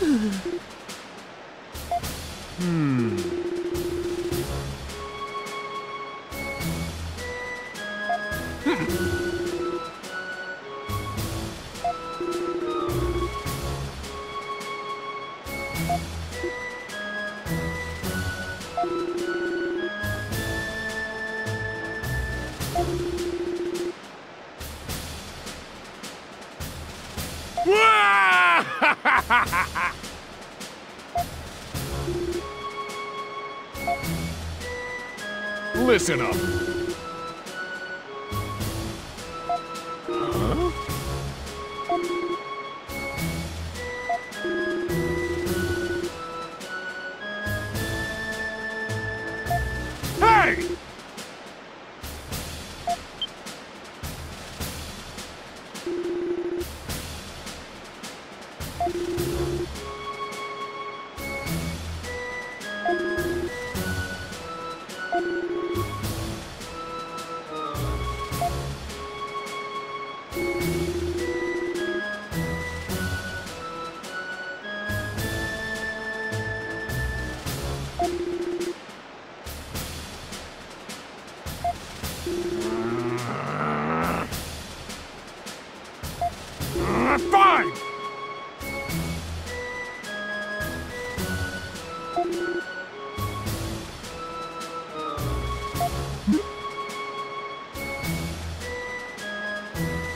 hmm. hmm. Listen up. Hey! Fine!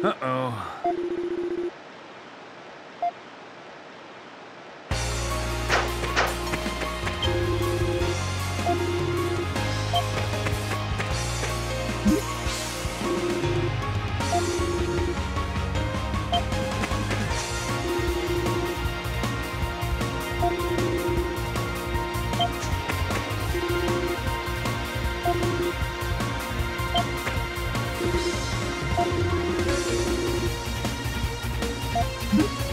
Uh-oh. Hmm?